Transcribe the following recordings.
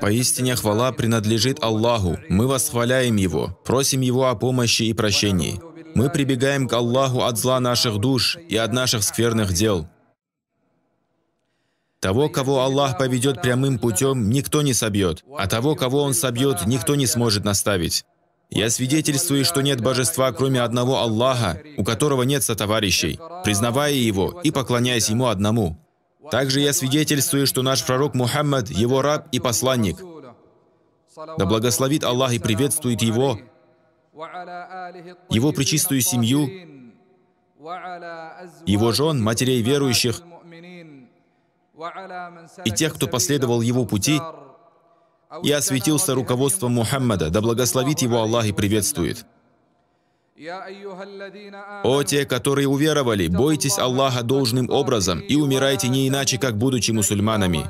Поистине хвала принадлежит Аллаху. Мы восхваляем Его, просим Его о помощи и прощении. Мы прибегаем к Аллаху от зла наших душ и от наших скверных дел. Того, кого Аллах поведет прямым путем, никто не собьет, а того, кого Он собьет, никто не сможет наставить. Я свидетельствую, что нет божества, кроме одного Аллаха, у которого нет сотоварищей, признавая Его и поклоняясь Ему одному. Также я свидетельствую, что наш пророк Мухаммад – его раб и посланник. Да благословит Аллах и приветствует его, его причистую семью, его жен, матерей верующих и тех, кто последовал его пути и осветился руководством Мухаммада, да благословит его Аллах и приветствует. О те, которые уверовали, бойтесь Аллаха должным образом и умирайте не иначе, как будучи мусульманами.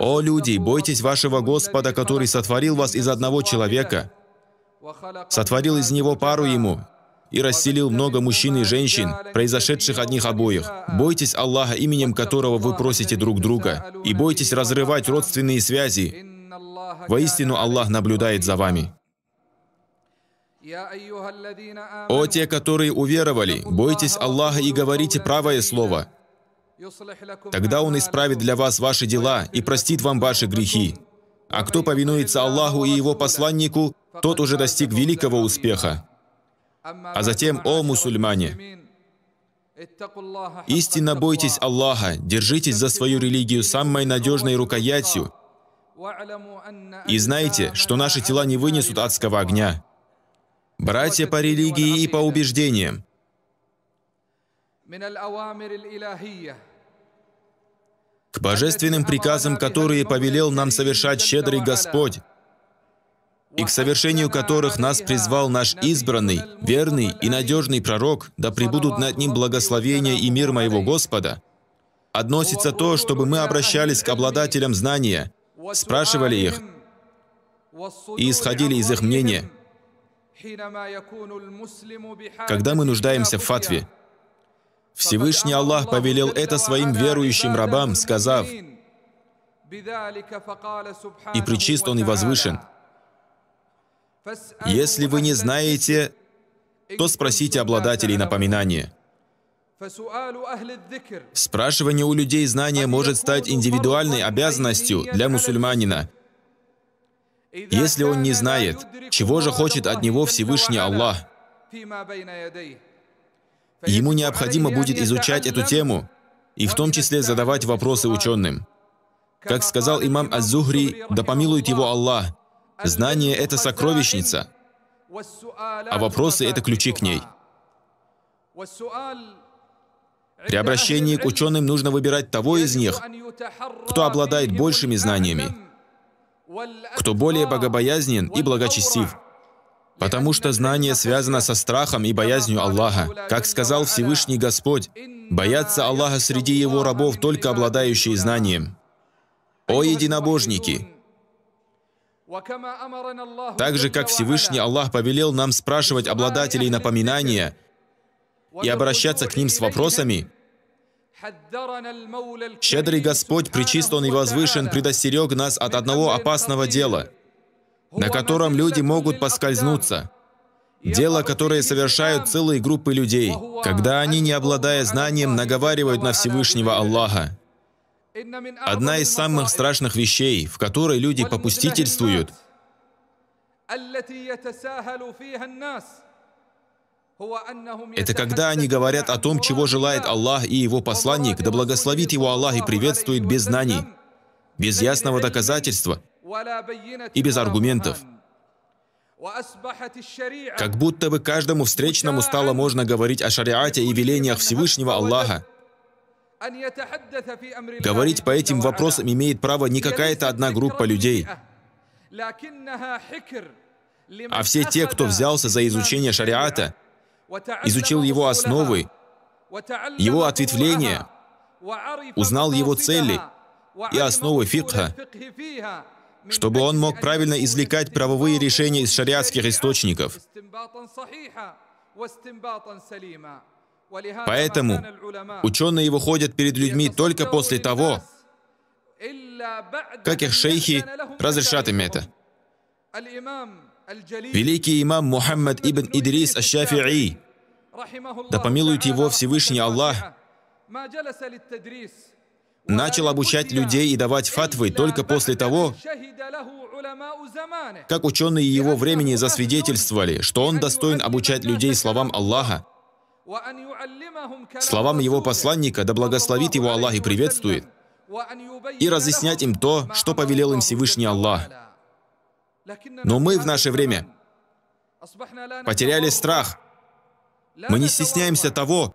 О люди, бойтесь вашего Господа, который сотворил вас из одного человека, сотворил из него пару ему и расселил много мужчин и женщин, произошедших от них обоих. Бойтесь Аллаха, именем которого вы просите друг друга, и бойтесь разрывать родственные связи. Воистину Аллах наблюдает за вами. О те, которые уверовали, бойтесь Аллаха и говорите правое слово. Тогда Он исправит для вас ваши дела и простит вам ваши грехи. А кто повинуется Аллаху и Его посланнику, тот уже достиг великого успеха. А затем, о мусульмане, истинно бойтесь Аллаха, держитесь за свою религию самой надежной рукоятью. И знайте, что наши тела не вынесут адского огня братья по религии и по убеждениям. К божественным приказам, которые повелел нам совершать щедрый Господь, и к совершению которых нас призвал наш избранный, верный и надежный пророк, да пребудут над ним благословение и мир моего Господа, относится то, чтобы мы обращались к обладателям знания, спрашивали их и исходили из их мнения – когда мы нуждаемся в фатве. Всевышний Аллах повелел это своим верующим рабам, сказав, «И причист Он и возвышен. Если вы не знаете, то спросите обладателей напоминания». Спрашивание у людей знания может стать индивидуальной обязанностью для мусульманина – если он не знает, чего же хочет от него Всевышний Аллах, ему необходимо будет изучать эту тему и в том числе задавать вопросы ученым. Как сказал имам Аз-Зухри, да помилует его Аллах, знание — это сокровищница, а вопросы — это ключи к ней. При обращении к ученым нужно выбирать того из них, кто обладает большими знаниями, кто более богобоязнен и благочестив. Потому что знание связано со страхом и боязнью Аллаха. Как сказал Всевышний Господь, боятся Аллаха среди Его рабов только обладающие знанием. О единобожники! Так же, как Всевышний Аллах повелел нам спрашивать обладателей напоминания и обращаться к ним с вопросами, Щедрый Господь, причист Он и возвышен, предостерег нас от одного опасного дела, на котором люди могут поскользнуться. Дело, которое совершают целые группы людей, когда они, не обладая знанием, наговаривают на Всевышнего Аллаха. Одна из самых страшных вещей, в которой люди попустительствуют, это когда они говорят о том, чего желает Аллах и Его посланник, да благословит Его Аллах и приветствует без знаний, без ясного доказательства и без аргументов. Как будто бы каждому встречному стало можно говорить о шариате и велениях Всевышнего Аллаха. Говорить по этим вопросам имеет право не какая-то одна группа людей, а все те, кто взялся за изучение шариата – изучил его основы, его ответвления, узнал его цели и основы фикха, чтобы он мог правильно извлекать правовые решения из шариатских источников. Поэтому ученые выходят перед людьми только после того, как их шейхи разрешат им это. Великий имам Мухаммад ибн Идрис Аш-Шафи'i, да помилует его Всевышний Аллах, начал обучать людей и давать фатвы только после того, как ученые его времени засвидетельствовали, что он достоин обучать людей словам Аллаха, словам его посланника, да благословит его Аллах и приветствует, и разъяснять им то, что повелел им Всевышний Аллах. Но мы в наше время потеряли страх. Мы не стесняемся того,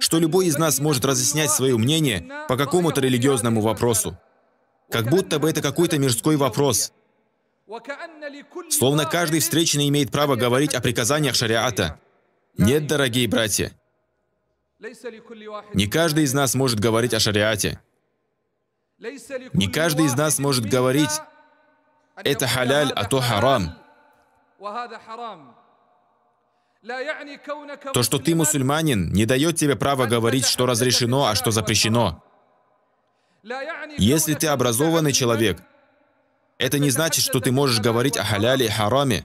что любой из нас может разъяснять свое мнение по какому-то религиозному вопросу. Как будто бы это какой-то мирской вопрос. Словно каждый встречный имеет право говорить о приказаниях шариата. Нет, дорогие братья. Не каждый из нас может говорить о шариате. Не каждый из нас может говорить, это халяль, а то харам. То, что ты мусульманин, не дает тебе права говорить, что разрешено, а что запрещено. Если ты образованный человек, это не значит, что ты можешь говорить о халяле и хараме.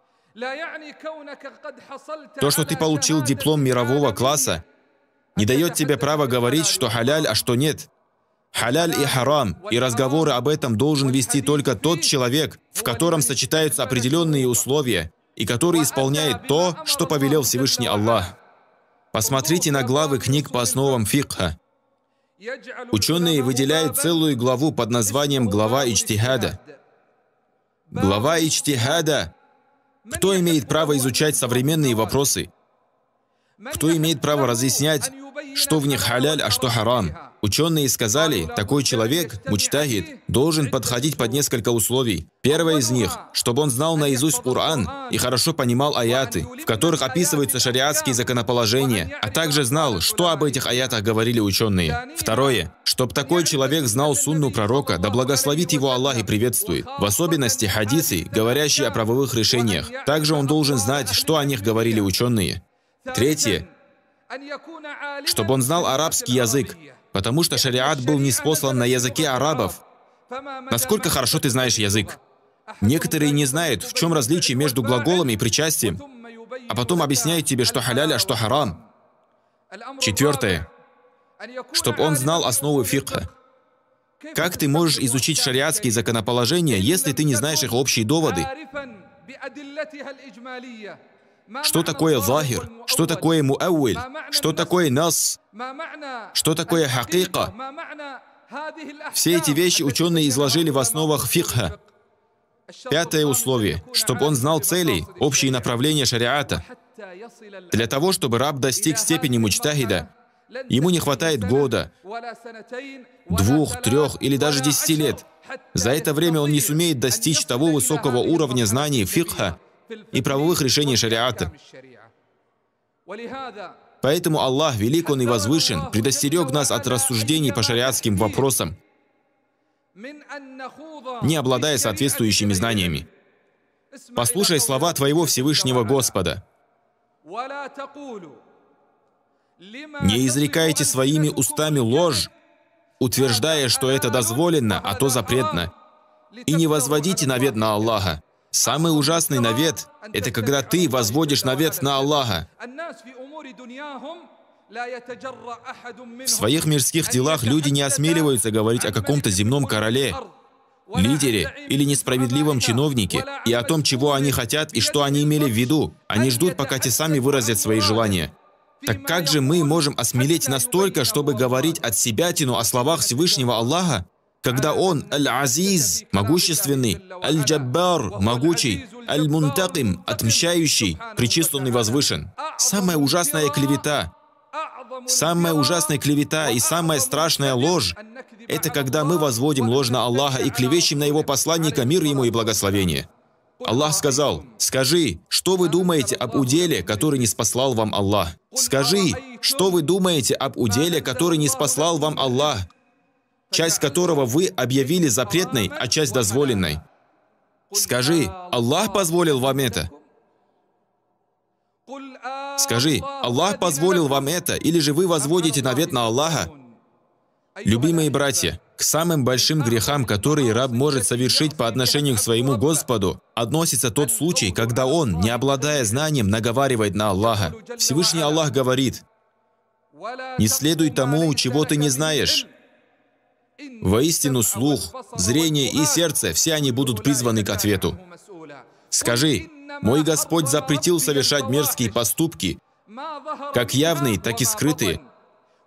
То, что ты получил диплом мирового класса, не дает тебе права говорить, что халяль, а что нет. Халяль и харам, и разговоры об этом должен вести только тот человек, в котором сочетаются определенные условия, и который исполняет то, что повелел Всевышний Аллах. Посмотрите на главы книг по основам фикха. Ученые выделяют целую главу под названием «Глава Ичтихада». Глава Ичтихада. Кто имеет право изучать современные вопросы? Кто имеет право разъяснять, что в них халяль, а что харам? Ученые сказали, такой человек, мучтахид, должен подходить под несколько условий. Первое из них, чтобы он знал наизусть Коран и хорошо понимал аяты, в которых описываются шариатские законоположения, а также знал, что об этих аятах говорили ученые. Второе, чтобы такой человек знал сунну пророка, да благословит его Аллах и приветствует, в особенности хадисы, говорящие о правовых решениях. Также он должен знать, что о них говорили ученые. Третье, чтобы он знал арабский язык, потому что шариат был неспослан на языке арабов. Насколько хорошо ты знаешь язык? Некоторые не знают, в чем различие между глаголом и причастием, а потом объясняют тебе, что халяль, а что харам. Четвертое. Чтобы он знал основы фикха. Как ты можешь изучить шариатские законоположения, если ты не знаешь их общие доводы? Что такое захир? Что такое муауиль? Что такое нас? Что такое хакика? Все эти вещи ученые изложили в основах фикха. Пятое условие, чтобы он знал цели, общие направления шариата. Для того, чтобы раб достиг степени мучтахида, ему не хватает года, двух, трех или даже десяти лет. За это время он не сумеет достичь того высокого уровня знаний фикха, и правовых решений шариата. Поэтому Аллах, велик Он и возвышен, предостерег нас от рассуждений по шариатским вопросам, не обладая соответствующими знаниями. Послушай слова Твоего Всевышнего Господа. Не изрекайте своими устами ложь, утверждая, что это дозволено, а то запретно, и не возводите навет на Аллаха. Самый ужасный навет – это когда ты возводишь навет на Аллаха. В своих мирских делах люди не осмеливаются говорить о каком-то земном короле, лидере или несправедливом чиновнике и о том, чего они хотят и что они имели в виду. Они ждут, пока те сами выразят свои желания. Так как же мы можем осмелеть настолько, чтобы говорить от себя тяну о словах Всевышнего Аллаха? Когда Он Аль-Азиз, могущественный, Аль-Джаббар, могучий, Аль-Мунтаким, отмщающий, причислен возвышен. Самая ужасная клевета, самая ужасная клевета и самая страшная ложь – это когда мы возводим ложь на Аллаха и клевещем на Его посланника, мир Ему и благословение. Аллах сказал, «Скажи, что вы думаете об уделе, который не спаслал вам Аллах? Скажи, что вы думаете об уделе, который не спаслал вам Аллах? Часть которого вы объявили запретной, а часть дозволенной. Скажи, Аллах позволил вам это? Скажи, Аллах позволил вам это, или же вы возводите навет на Аллаха? Любимые братья, к самым большим грехам, которые раб может совершить по отношению к своему Господу, относится тот случай, когда он, не обладая знанием, наговаривает на Аллаха. Всевышний Аллах говорит, «Не следуй тому, чего ты не знаешь». Воистину слух, зрение и сердце, все они будут призваны к ответу. Скажи, мой Господь запретил совершать мерзкие поступки, как явные, так и скрытые,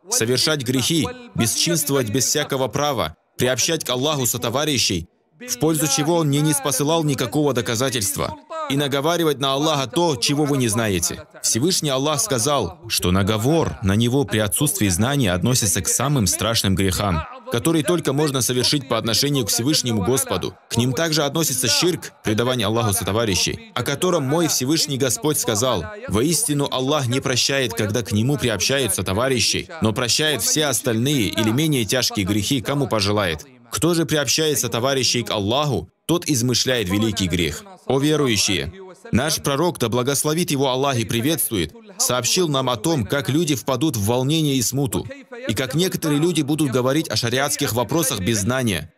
совершать грехи, бесчинствовать без всякого права, приобщать к Аллаху сотоварищей, в пользу чего Он мне не спосылал никакого доказательства, и наговаривать на Аллаха то, чего вы не знаете. Всевышний Аллах сказал, что наговор на Него при отсутствии знания относится к самым страшным грехам которые только можно совершить по отношению к Всевышнему Господу. К ним также относится ширк, предавание Аллаху сотоварищей, о котором мой Всевышний Господь сказал, «Воистину Аллах не прощает, когда к Нему приобщаются товарищи, но прощает все остальные или менее тяжкие грехи, кому пожелает». Кто же приобщается товарищей к Аллаху, тот измышляет великий грех. О верующие! Наш пророк, да благословит его Аллах и приветствует, сообщил нам о том, как люди впадут в волнение и смуту, и как некоторые люди будут говорить о шариатских вопросах без знания.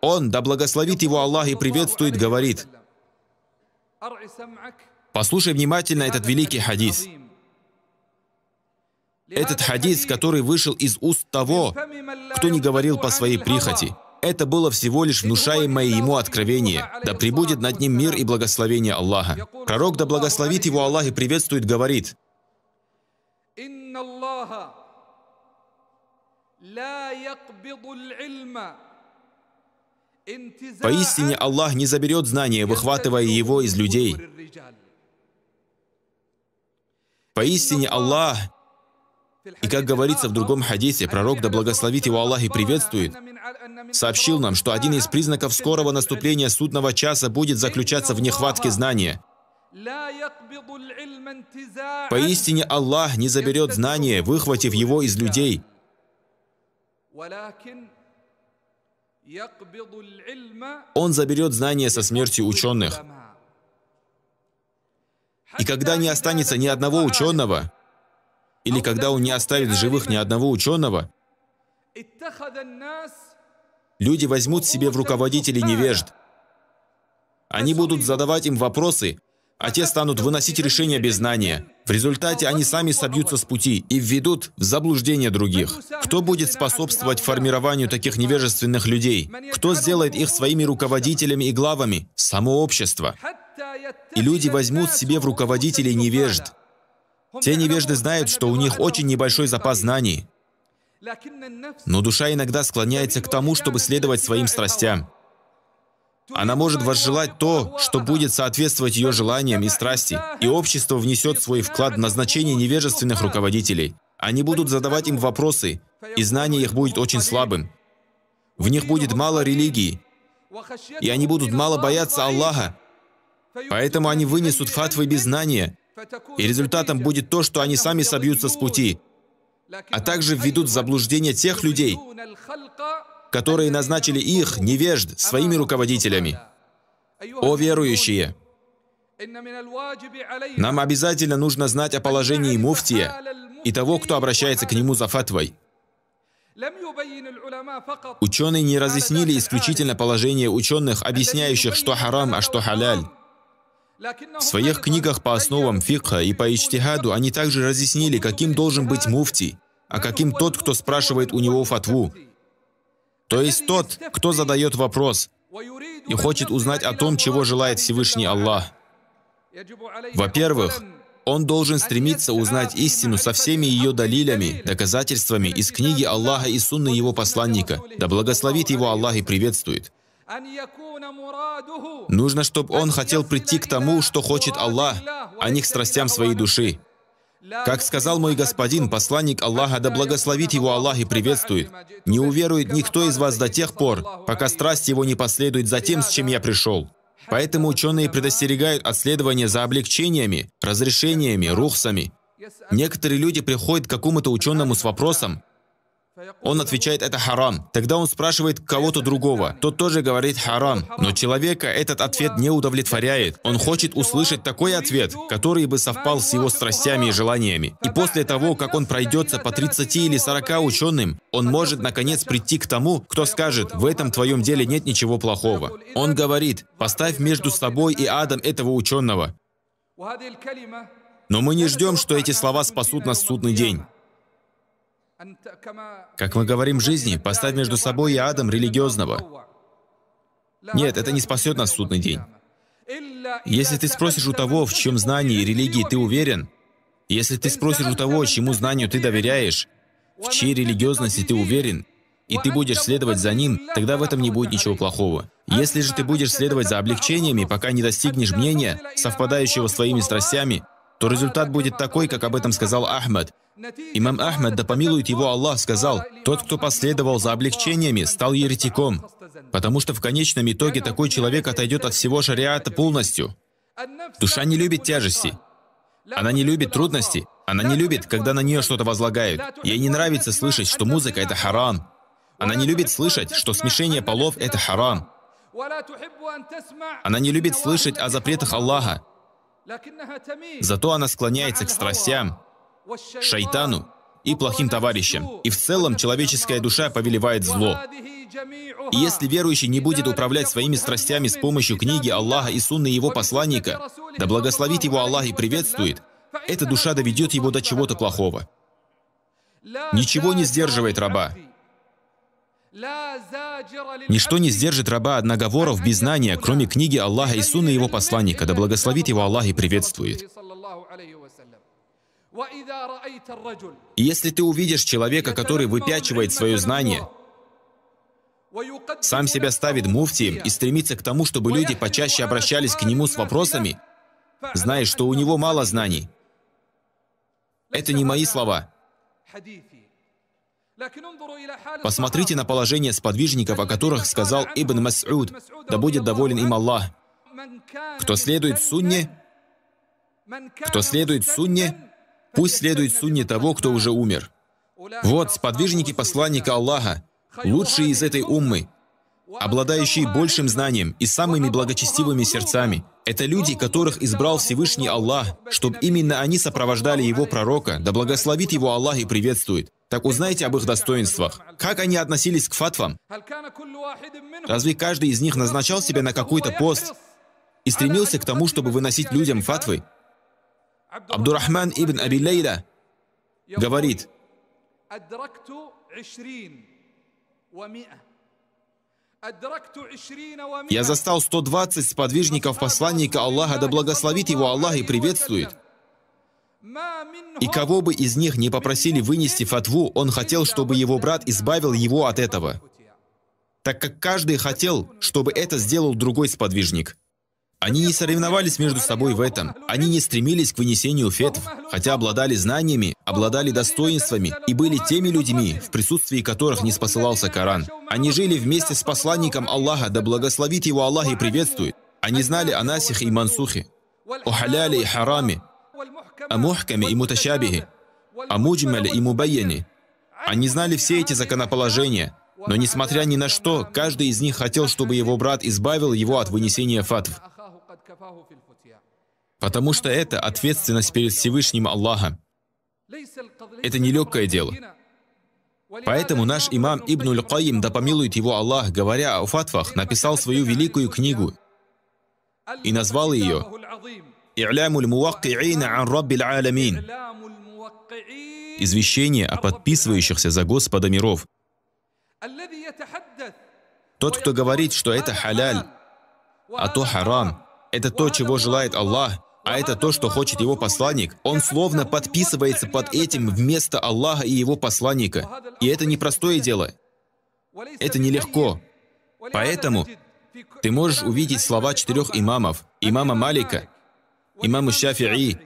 Он, да благословит его Аллах и приветствует, говорит, послушай внимательно этот великий хадис. Этот хадис, который вышел из уст того, кто не говорил по своей прихоти. Это было всего лишь внушаемое ему откровение. Да пребудет над ним мир и благословение Аллаха. Пророк, да благословит его Аллах и приветствует, говорит, Поистине Аллах не заберет знания, выхватывая его из людей. Поистине Аллах и как говорится в другом хадисе, пророк, да благословит его Аллах и приветствует, сообщил нам, что один из признаков скорого наступления судного часа будет заключаться в нехватке знания. Поистине Аллах не заберет знания, выхватив его из людей. Он заберет знания со смертью ученых. И когда не останется ни одного ученого, или когда он не оставит живых ни одного ученого, люди возьмут себе в руководители невежд. Они будут задавать им вопросы, а те станут выносить решения без знания. В результате они сами собьются с пути и введут в заблуждение других. Кто будет способствовать формированию таких невежественных людей? Кто сделает их своими руководителями и главами? Само общество. И люди возьмут себе в руководителей невежд. Те невежды знают, что у них очень небольшой запас знаний. Но душа иногда склоняется к тому, чтобы следовать своим страстям. Она может возжелать то, что будет соответствовать ее желаниям и страсти, и общество внесет свой вклад в назначение невежественных руководителей. Они будут задавать им вопросы, и знание их будет очень слабым. В них будет мало религии, и они будут мало бояться Аллаха. Поэтому они вынесут фатвы без знания, и результатом будет то, что они сами собьются с пути, а также введут в заблуждение тех людей, которые назначили их, невежд, своими руководителями. О верующие! Нам обязательно нужно знать о положении муфтия и того, кто обращается к нему за фатвой. Ученые не разъяснили исключительно положение ученых, объясняющих, что харам, а что халяль. В своих книгах по основам фикха и по ичтихаду они также разъяснили, каким должен быть муфти, а каким тот, кто спрашивает у него фатву. То есть тот, кто задает вопрос и хочет узнать о том, чего желает Всевышний Аллах. Во-первых, он должен стремиться узнать истину со всеми ее далилями, доказательствами из книги Аллаха и сунны его посланника. Да благословит его Аллах и приветствует. Нужно, чтобы он хотел прийти к тому, что хочет Аллах, а не к страстям своей души. Как сказал мой господин, посланник Аллаха, да благословит его Аллах и приветствует, «Не уверует никто из вас до тех пор, пока страсть его не последует за тем, с чем я пришел». Поэтому ученые предостерегают от следования за облегчениями, разрешениями, рухсами. Некоторые люди приходят к какому-то ученому с вопросом, Он отвечает, это харам. Тогда он спрашивает кого-то другого. Тот тоже говорит харам. Но человека этот ответ не удовлетворяет. Он хочет услышать такой ответ, который бы совпал с его страстями и желаниями. И после того, как он пройдется по 30 или 40 ученым, он может наконец прийти к тому, кто скажет, в этом твоем деле нет ничего плохого. Он говорит, поставь между собой и адом этого ученого. Но мы не ждем, что эти слова спасут нас в судный день. Как мы говорим в жизни, поставь между собой и адом религиозного. Нет, это не спасет нас в судный день. Если ты спросишь у того, в чем знании и религии ты уверен, если ты спросишь у того, чему знанию ты доверяешь, в чьей религиозности ты уверен, и ты будешь следовать за ним, тогда в этом не будет ничего плохого. Если же ты будешь следовать за облегчениями, пока не достигнешь мнения, совпадающего с твоими страстями, то результат будет такой, как об этом сказал Ахмад. Имам Ахмад, да помилует его Аллах, сказал, «Тот, кто последовал за облегчениями, стал еретиком, потому что в конечном итоге такой человек отойдет от всего шариата полностью». Душа не любит тяжести. Она не любит трудности. Она не любит, когда на нее что-то возлагают. Ей не нравится слышать, что музыка — это харам. Она не любит слышать, что смешение полов — это харам. Она не любит слышать о запретах Аллаха. Зато она склоняется к страстям, шайтану и плохим товарищам. И в целом человеческая душа повелевает зло. И если верующий не будет управлять своими страстями с помощью книги Аллаха и сунны его посланника, да благословит его Аллах и приветствует, эта душа доведет его до чего-то плохого. Ничего не сдерживает раба. Ничто не сдержит раба от наговоров без знания, кроме книги Аллаха и сунны его посланника, да благословит его Аллах и приветствует. Если ты увидишь человека, который выпячивает свое знание, сам себя ставит муфтием и стремится к тому, чтобы люди почаще обращались к нему с вопросами, зная, что у него мало знаний. Это не мои слова. Посмотрите на положение сподвижников, о которых сказал Ибн Мас'уд, да будет доволен им Аллах. Кто следует сунне, кто следует сунне, пусть следует сунне того, кто уже умер. Вот сподвижники посланника Аллаха, лучшие из этой уммы, обладающие большим знанием и самыми благочестивыми сердцами. Это люди, которых избрал Всевышний Аллах, чтобы именно они сопровождали его пророка, да благословит его Аллах и приветствует. Так узнайте об их достоинствах. Как они относились к фатвам? Разве каждый из них назначал себя на какой-то пост и стремился к тому, чтобы выносить людям фатвы? Абдурахман ибн Аби Лейла говорит, «Я застал 120 сподвижников посланника Аллаха, да благословит его Аллах и приветствует. И кого бы из них не попросили вынести фатву, он хотел, чтобы его брат избавил его от этого, так как каждый хотел, чтобы это сделал другой сподвижник. Они не соревновались между собой в этом. Они не стремились к вынесению фетв, хотя обладали знаниями, обладали достоинствами и были теми людьми, в присутствии которых не спосылался Коран. Они жили вместе с посланником Аллаха, да благословит его Аллах и приветствует. Они знали о насихе и мансухе, о халяле и хараме, о мухкаме и муташабихе, о муджмале и мубайяне. Они знали все эти законоположения, но несмотря ни на что, каждый из них хотел, чтобы его брат избавил его от вынесения фатв. Потому что это ответственность перед Всевышним Аллахом. Это нелегкое дело. Поэтому наш имам Ибн Каим, да помилует его Аллах, говоря о фатвах, написал свою великую книгу и назвал ее «И'лямуль муакки'ина ан Раббиль Аламин» Извещение о подписывающихся за Господа миров. Тот, кто говорит, что это халяль, а то харам, это то, чего желает Аллах, а это то, что хочет его посланник, он словно подписывается под этим вместо Аллаха и его посланника. И это непростое дело. Это нелегко. Поэтому ты можешь увидеть слова четырех имамов. Имама Малика, имама Шафи'i,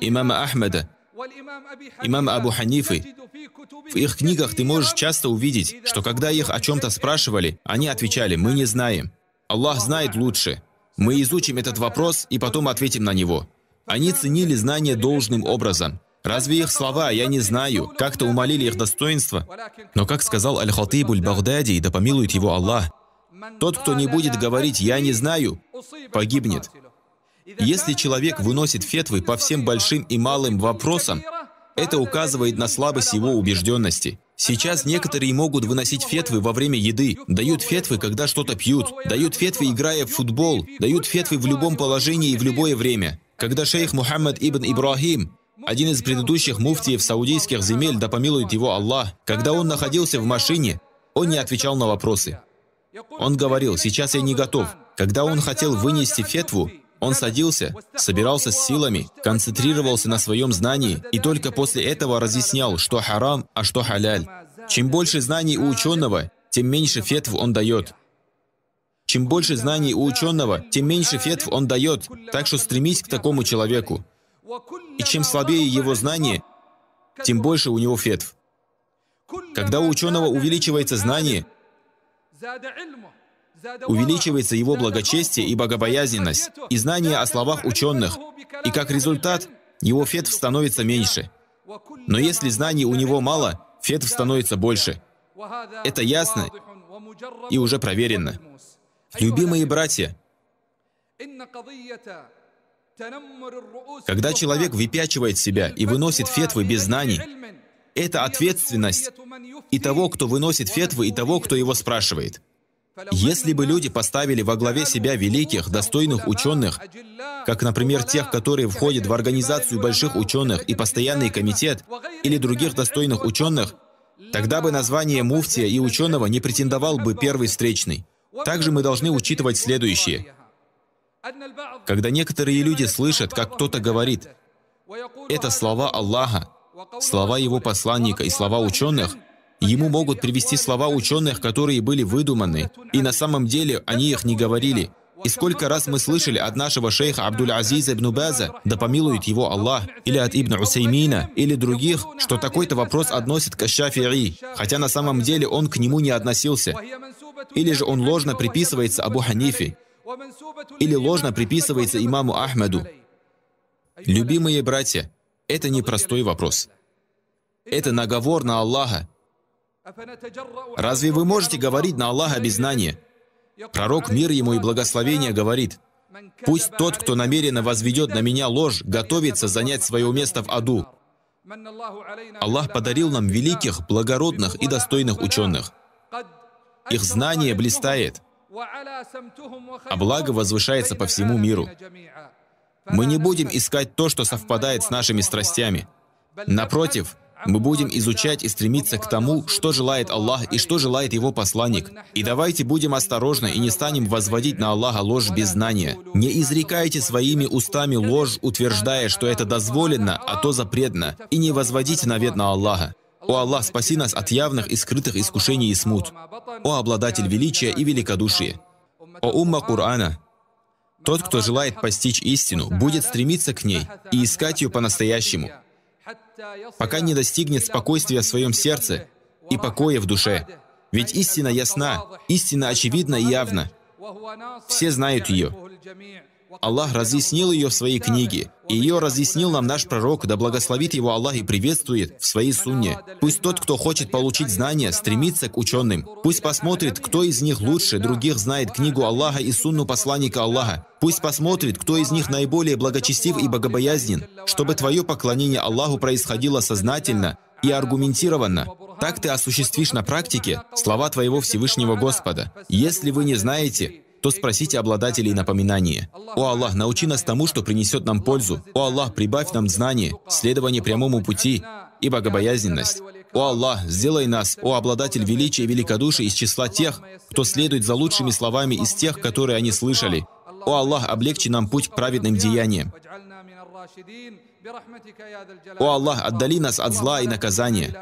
имама Ахмада, имама Абу Ханифы. В их книгах ты можешь часто увидеть, что когда их о чем-то спрашивали, они отвечали «Мы не знаем». Аллах знает лучше. Мы изучим этот вопрос и потом ответим на него. Они ценили знания должным образом. Разве их слова «я не знаю» как-то умолили их достоинство? Но как сказал Аль-Хатибуль Багдади, да помилует его Аллах, тот, кто не будет говорить «я не знаю», погибнет. Если человек выносит фетвы по всем большим и малым вопросам, это указывает на слабость его убежденности. Сейчас некоторые могут выносить фетвы во время еды, дают фетвы, когда что-то пьют, дают фетвы, играя в футбол, дают фетвы в любом положении и в любое время. Когда шейх Мухаммад ибн Ибрахим, один из предыдущих муфтиев саудийских земель, да помилует его Аллах, когда он находился в машине, он не отвечал на вопросы. Он говорил, сейчас я не готов. Когда он хотел вынести фетву, он садился, собирался с силами, концентрировался на своем знании и только после этого разъяснял, что харам, а что халяль. Чем больше знаний у ученого, тем меньше фетв он дает. Чем больше знаний у ученого, тем меньше фетв он дает, так что стремись к такому человеку. И чем слабее его знание, тем больше у него фетв. Когда у ученого увеличивается знание, увеличивается его благочестие и богобоязненность, и знание о словах ученых, и как результат, его фетв становится меньше. Но если знаний у него мало, фетв становится больше. Это ясно и уже проверено. Любимые братья, когда человек выпячивает себя и выносит фетвы без знаний, это ответственность и того, кто выносит фетвы, и того, кто его спрашивает. Если бы люди поставили во главе себя великих, достойных ученых, как, например, тех, которые входят в организацию больших ученых и постоянный комитет, или других достойных ученых, тогда бы название муфтия и ученого не претендовал бы первый встречный. Также мы должны учитывать следующее. Когда некоторые люди слышат, как кто-то говорит, это слова Аллаха, слова Его посланника и слова ученых, Ему могут привести слова ученых, которые были выдуманы, и на самом деле они их не говорили. И сколько раз мы слышали от нашего шейха Абдуль-Азиза ибн База, да помилует его Аллах, или от Ибн Усеймина, или других, что такой-то вопрос относит к Шафи'i, хотя на самом деле он к нему не относился. Или же он ложно приписывается Абу Ханифе, или ложно приписывается имаму Ахмаду. Любимые братья, это не простой вопрос. Это наговор на Аллаха, Разве вы можете говорить на Аллаха без знания? Пророк, мир ему и благословение, говорит, «Пусть тот, кто намеренно возведет на меня ложь, готовится занять свое место в аду». Аллах подарил нам великих, благородных и достойных ученых. Их знание блистает, а благо возвышается по всему миру. Мы не будем искать то, что совпадает с нашими страстями. Напротив, мы будем изучать и стремиться к тому, что желает Аллах и что желает Его посланник. И давайте будем осторожны и не станем возводить на Аллаха ложь без знания. Не изрекайте своими устами ложь, утверждая, что это дозволено, а то запретно, и не возводите навет на Аллаха. О Аллах, спаси нас от явных и скрытых искушений и смут. О обладатель величия и великодушия. О умма Кур'ана. Тот, кто желает постичь истину, будет стремиться к ней и искать ее по-настоящему пока не достигнет спокойствия в своем сердце и покоя в душе. Ведь истина ясна, истина очевидна и явна. Все знают ее. Аллах разъяснил ее в своей книге, ее разъяснил нам наш пророк, да благословит его Аллах и приветствует в своей сунне. Пусть тот, кто хочет получить знания, стремится к ученым. Пусть посмотрит, кто из них лучше других знает книгу Аллаха и сунну посланника Аллаха. Пусть посмотрит, кто из них наиболее благочестив и богобоязнен, чтобы твое поклонение Аллаху происходило сознательно и аргументированно. Так ты осуществишь на практике слова твоего Всевышнего Господа. Если вы не знаете, то спросите обладателей напоминания. «О Аллах, научи нас тому, что принесет нам пользу. О Аллах, прибавь нам знание, следование прямому пути и богобоязненность. О Аллах, сделай нас, о обладатель величия и великодушия, из числа тех, кто следует за лучшими словами из тех, которые они слышали. О Аллах, облегчи нам путь к праведным деяниям. О Аллах, отдали нас от зла и наказания.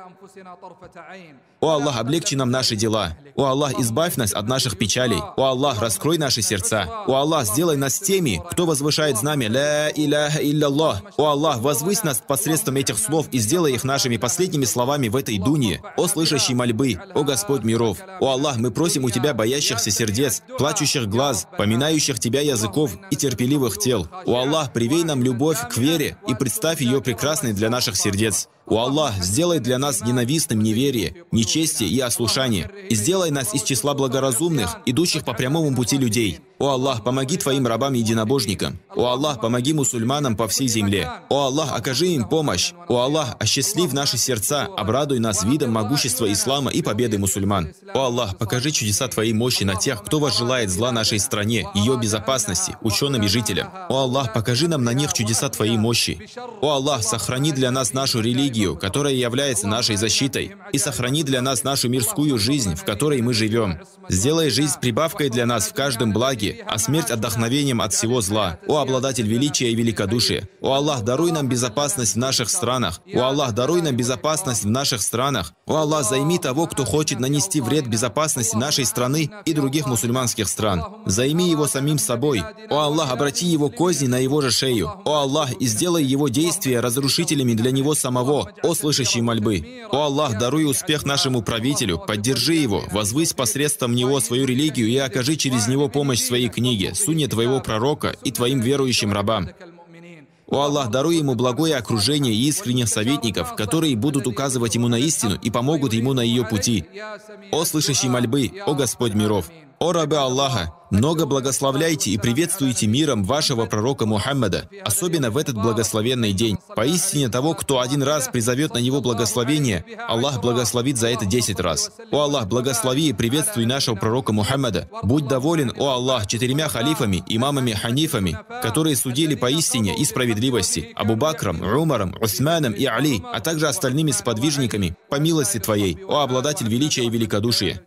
О Аллах, облегчи нам наши дела. О Аллах, избавь нас от наших печалей. О Аллах, раскрой наши сердца. О Аллах, сделай нас теми, кто возвышает знамя «Ля иляха илля О Аллах, возвысь нас посредством этих слов и сделай их нашими последними словами в этой дуне. О слышащий мольбы, о Господь миров. О Аллах, мы просим у Тебя боящихся сердец, плачущих глаз, поминающих Тебя языков и терпеливых тел. О Аллах, привей нам любовь к вере и представь ее прекрасной для наших сердец. О Аллах, сделай для нас ненавистным неверие, нечестие и ослушание, и сделай нас из числа благоразумных, идущих по прямому пути людей. О Аллах, помоги Твоим рабам-единобожникам. О Аллах, помоги мусульманам по всей земле. О Аллах, окажи им помощь. О Аллах, осчастлив наши сердца, обрадуй нас видом могущества ислама и победы мусульман. О Аллах, покажи чудеса Твоей мощи на тех, кто возжелает зла нашей стране, ее безопасности, ученым и жителям. О Аллах, покажи нам на них чудеса Твоей мощи. О Аллах, сохрани для нас нашу религию, которая является нашей защитой, и сохрани для нас нашу мирскую жизнь, в которой мы живем. Сделай жизнь прибавкой для нас в каждом благе, а смерть отдохновением от всего зла. О обладатель величия и великодушия! О Аллах, даруй нам безопасность в наших странах! О Аллах, даруй нам безопасность в наших странах! О Аллах, займи того, кто хочет нанести вред безопасности нашей страны и других мусульманских стран. Займи его самим собой. О Аллах, обрати его козни на его же шею. О Аллах, и сделай его действия разрушителями для него самого, о слышащий мольбы. О Аллах, даруй успех нашему правителю, поддержи его, возвысь посредством него свою религию и окажи через него помощь своей книге, суне твоего пророка и твоим верующим рабам. О Аллах, даруй ему благое окружение и искренних советников, которые будут указывать ему на истину и помогут ему на ее пути. О слышащий мольбы, о Господь миров! О рабы Аллаха, много благословляйте и приветствуйте миром вашего пророка Мухаммада, особенно в этот благословенный день. Поистине того, кто один раз призовет на него благословение, Аллах благословит за это десять раз. О Аллах, благослови и приветствуй нашего пророка Мухаммада. Будь доволен, о Аллах, четырьмя халифами, имамами ханифами, которые судили поистине и справедливости, Абу Бакром, Умаром, Усманом и Али, а также остальными сподвижниками, по милости Твоей, о обладатель величия и великодушия.